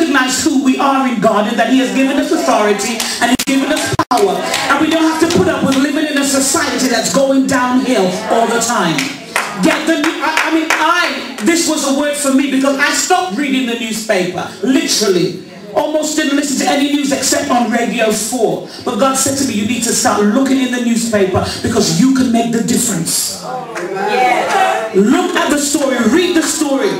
recognize who we are in God and that he has given us authority and he's given us power. And we don't have to put up with living in a society that's going downhill all the time. Get the, I, I mean, I, this was a word for me because I stopped reading the newspaper, literally. Almost didn't listen to any news except on Radio 4. But God said to me, you need to start looking in the newspaper because you can make the difference. Look at the story, read the story.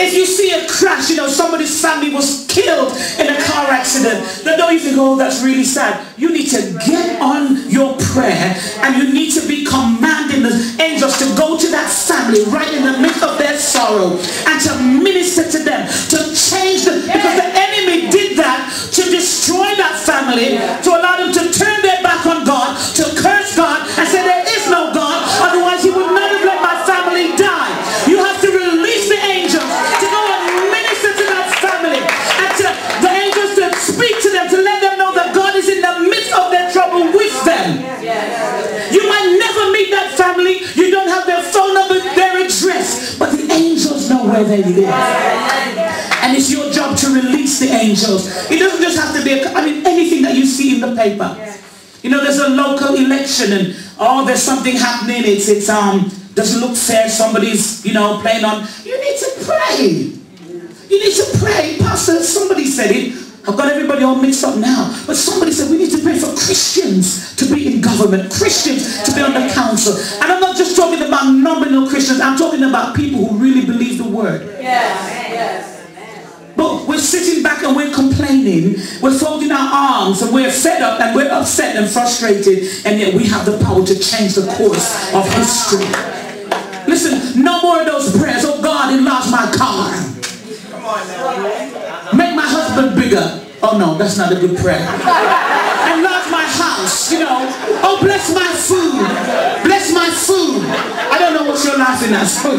If you see a crash, you know, somebody's family was killed in a car accident, then don't you think, oh, that's really sad. You need to get on your prayer and you need to be commanding the angels to go to that family right in the midst of their sorrow and to minister to them, to change them. Because the enemy did that to destroy that family, to family, you don't have their phone number, their address, but the angels know where they live. And it's your job to release the angels. It doesn't just have to be, a, I mean, anything that you see in the paper. You know, there's a local election and, oh, there's something happening. It's, it's, um, doesn't look fair. Somebody's, you know, playing on. You need to pray. You need to pray. Pastor, somebody said it. I've got everybody all mixed up now. But somebody said we need to pray for Christians to be in government, Christians to be on the council. And I'm not just talking about nominal Christians. I'm talking about people who really believe the word. Yes. But we're sitting back and we're complaining. We're folding our arms and we're fed up and we're upset and frustrated. And yet we have the power to change the course of history. Listen, no more of those prayers. Oh God, enlarge my car. Make my bigger. Oh no, that's not a good prayer. Enlarge my house, you know. Oh, bless my food. Bless my food. I don't know what you're laughing at. So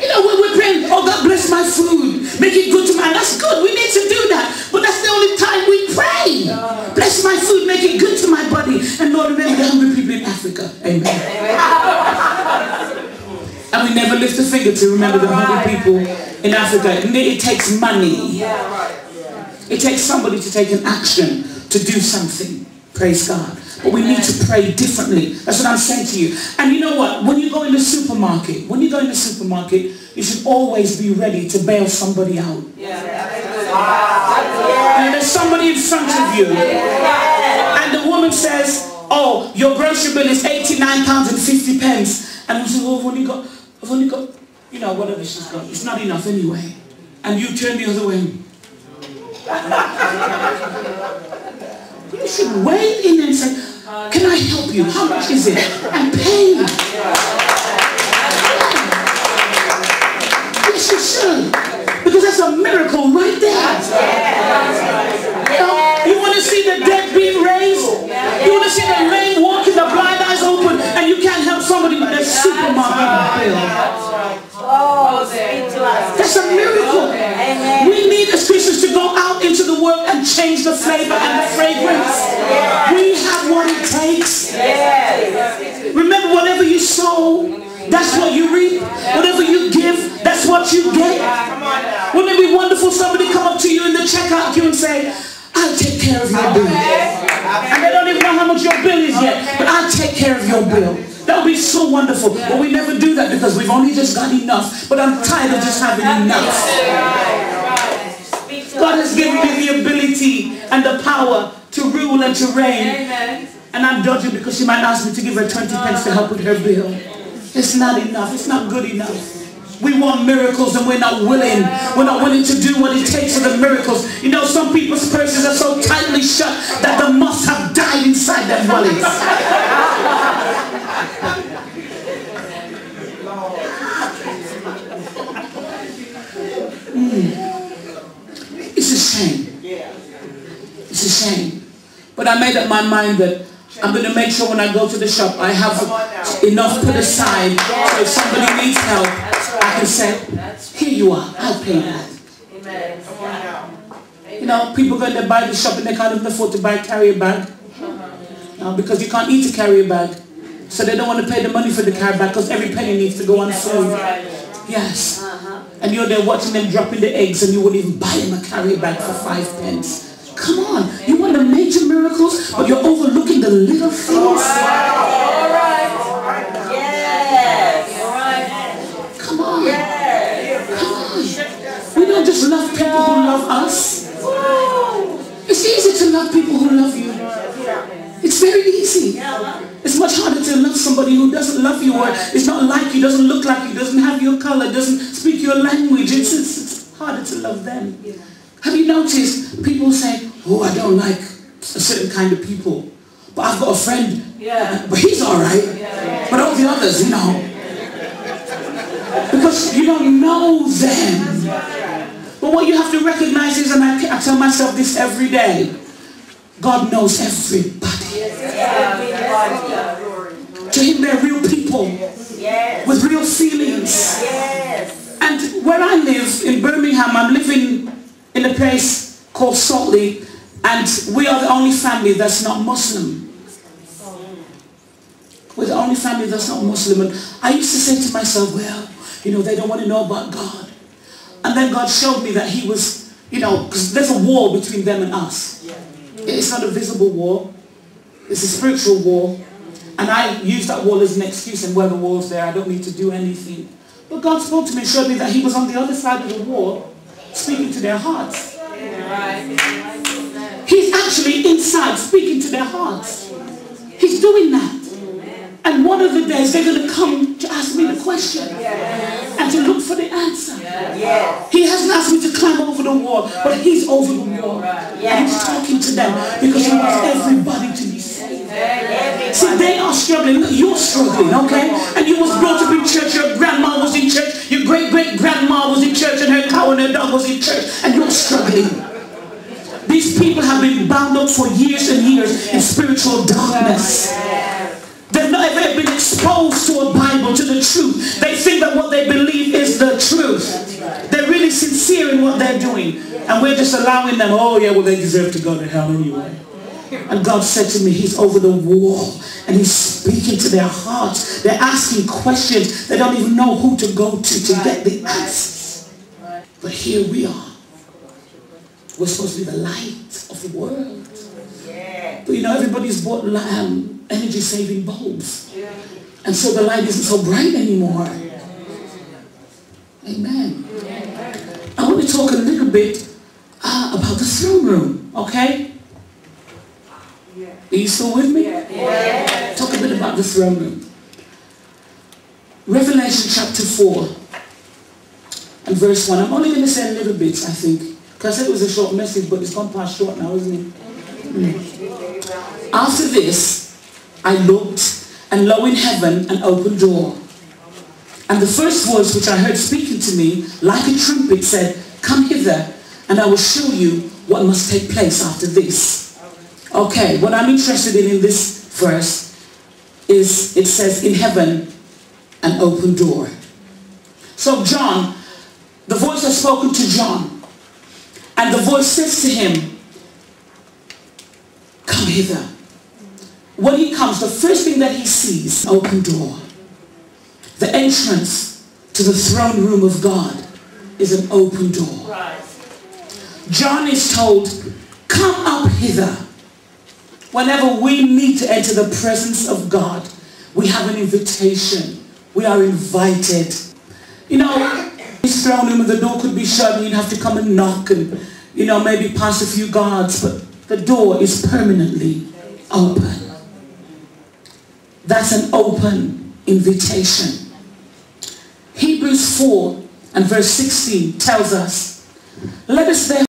you know, we're praying, oh God bless my food, make it good to my, that's good, we need to do that. But that's the only time we pray. Bless my food, make it good to my body. And Lord, remember the hungry people in Africa. Amen. And we never lift a finger to remember the hungry people in Africa. It takes money. It takes somebody to take an action to do something. Praise God. But we need to pray differently. That's what I'm saying to you. And you know what? When you go in the supermarket, when you go in the supermarket, you should always be ready to bail somebody out. And there's somebody in front of you. And the woman says, oh, your grocery bill is 89 pounds and 50 pence. And we say, oh, I've only got, I've only got, you know, whatever she's got. It's not enough anyway. And you turn the other way. You should weigh in and say, can I help you? How much is it? And pay. Yes, you should. Because that's a miracle right there. Flavor and the fragrance. We have what it takes. Remember, whatever you sow, that's what you reap. Whatever you give, that's what you get. Wouldn't it be wonderful somebody come up to you in the checkout queue and say, I'll take care of your bill. And they don't even know how much your bill is yet, but I'll take care of your bill. That would be so wonderful. But we never do that because we've only just got enough. But I'm tired of just having enough. Speak to God us. has given me the ability and the power to rule and to reign. Amen. And I'm dodging because she might ask me to give her 20 pence to help with her bill. It's not enough. It's not good enough. We want miracles and we're not willing. We're not willing to do what it takes for the miracles. You know, some people's purses are so tightly shut that the must have died inside their wallets. Mm. It's a shame. It's a shame. But I made up my mind that I'm going to make sure when I go to the shop I have enough put aside so if somebody needs help I can say, here you are, I'll pay that. You know, people go to buy the shop and they can't even afford to buy a carrier bag. Uh, because you can't eat a carrier bag. So they don't want to pay the money for the carrier bag because every penny needs to go on food. Yes. And you're there watching them dropping the eggs and you wouldn't even buy them a carrier bag for five pence. Come on, you want the major miracles, but you're overlooking the little things. Yes. Come on. Come on. We don't just love people who love us. It's easy to love people who love you. It's very easy. It's much harder to love somebody who doesn't love you or is not like you, doesn't look like you, doesn't have your color, doesn't speak your language. It's, it's, it's harder to love them. Have you noticed people say, oh, I don't like a certain kind of people, but I've got a friend, Yeah. but he's all right. But all the others, you know, because you don't know them. But what you have to recognize is, and I, I tell myself this every day, God knows everybody. To him, they're real people Yes. with real feelings. Yes. And where I live in Birmingham, I'm living in a place called Saltley, and we are the only family that's not Muslim. We're the only family that's not Muslim. And I used to say to myself, well, you know, they don't want to know about God. And then God showed me that he was, you know, because there's a wall between them and us. It's not a visible wall. It's a spiritual wall. And I used that wall as an excuse and where the wall's there, I don't need to do anything. But God spoke to me and showed me that he was on the other side of the wall speaking to their hearts. He's actually inside speaking to their hearts. He's doing that. And one of the days they're going to come to ask me the question and to look for the answer. Yes. He hasn't asked me to climb over the wall, but he's over the wall. And he's talking to them because he wants everybody to be saved. See, they are struggling. You're struggling, okay? And you was brought up in church. Your grandma was in church. Your great-great-grandma was in church. And her cow and her dog was in church. And you're struggling. These people have been bound up for years and years in spiritual darkness. They've not been exposed to a Bible, to the truth. They think that what they believe is the truth. They're really sincere in what they're doing. And we're just allowing them, oh yeah, well they deserve to go to hell anyway. And God said to me, he's over the wall and he's speaking to their hearts. They're asking questions. They don't even know who to go to to get the answers. But here we are. We're supposed to be the light of the world. But you know, everybody's bought um, energy saving bulbs. And so the light isn't so bright anymore. Amen. I want to talk a little bit uh, about the throne room, okay? Are you still with me? Talk a bit about the throne room. Revelation chapter 4 and verse 1. I'm only going to say a little bit, I think. Because I said it was a short message, but it's gone past short now, isn't it? Mm. After this, I looked, and lo in heaven, an open door. And the first voice which I heard speaking to me, like a trumpet, said, Come hither, and I will show you what must take place after this. Okay, what I'm interested in in this verse is it says, In heaven, an open door. So John, the voice has spoken to John, and the voice says to him, Come hither. When he comes, the first thing that he sees, open door. The entrance to the throne room of God is an open door. John is told, come up hither. Whenever we need to enter the presence of God, we have an invitation. We are invited. You know, this throne room the door could be shut and you'd have to come and knock and, you know, maybe pass a few guards, but the door is permanently open. That's an open invitation. Hebrews 4 and verse 16 tells us, Let us therefore